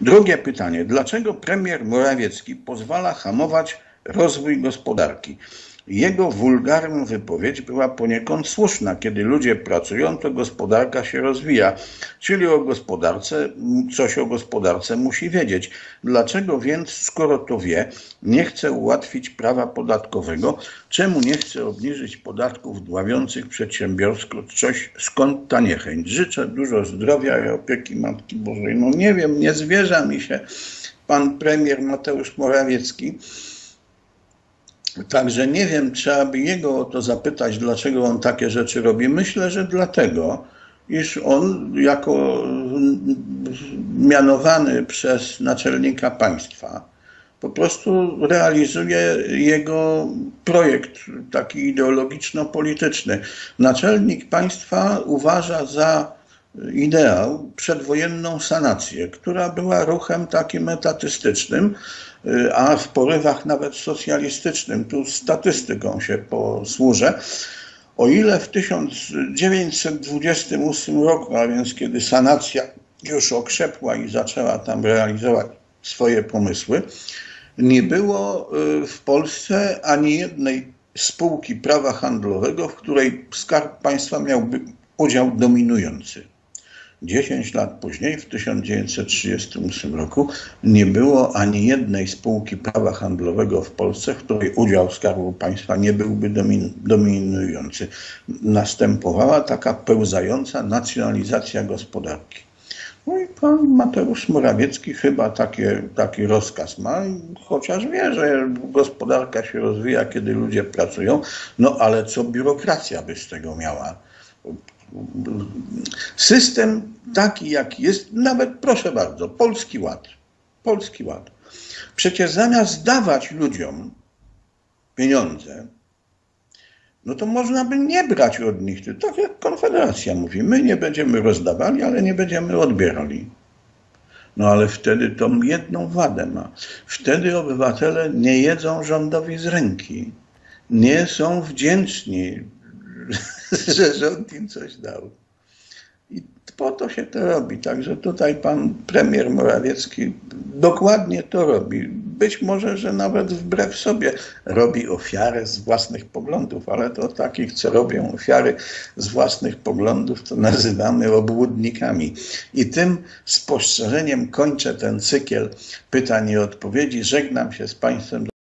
Drugie pytanie. Dlaczego premier Morawiecki pozwala hamować rozwój gospodarki? Jego wulgarna wypowiedź była poniekąd słuszna. Kiedy ludzie pracują, to gospodarka się rozwija. Czyli o gospodarce, coś o gospodarce musi wiedzieć. Dlaczego więc, skoro to wie, nie chce ułatwić prawa podatkowego? Czemu nie chce obniżyć podatków dławiących przedsiębiorczość? Skąd ta niechęć? Życzę dużo zdrowia i opieki Matki Bożej. No nie wiem, nie zwierza mi się pan premier Mateusz Morawiecki. Także nie wiem, trzeba by jego o to zapytać, dlaczego on takie rzeczy robi. Myślę, że dlatego, iż on jako mianowany przez naczelnika państwa po prostu realizuje jego projekt taki ideologiczno-polityczny. Naczelnik państwa uważa za ideał przedwojenną sanację, która była ruchem takim etatystycznym, a w porywach nawet socjalistycznym. Tu statystyką się posłużę. O ile w 1928 roku, a więc kiedy sanacja już okrzepła i zaczęła tam realizować swoje pomysły, nie było y, w Polsce ani jednej spółki prawa handlowego, w której skarb państwa miałby udział dominujący. 10 lat później, w 1938 roku, nie było ani jednej spółki prawa handlowego w Polsce, w której udział Skarbu Państwa nie byłby dominujący. Następowała taka pełzająca nacjonalizacja gospodarki. No i pan Mateusz Morawiecki chyba takie, taki rozkaz ma, chociaż wie, że gospodarka się rozwija, kiedy ludzie pracują, no ale co biurokracja by z tego miała? System taki, jaki jest, nawet proszę bardzo, Polski Ład. Polski Ład. Przecież zamiast dawać ludziom pieniądze, no to można by nie brać od nich. Tak jak Konfederacja mówi, my nie będziemy rozdawali, ale nie będziemy odbierali. No ale wtedy to jedną wadę ma. Wtedy obywatele nie jedzą rządowi z ręki. Nie są wdzięczni że rząd im coś dał. Po to się to robi. Także tutaj pan premier Morawiecki dokładnie to robi. Być może, że nawet wbrew sobie robi ofiarę z własnych poglądów, ale to takich, co robią ofiary z własnych poglądów, to nazywamy obłudnikami. I tym spostrzeżeniem kończę ten cykiel pytań i odpowiedzi. Żegnam się z państwem.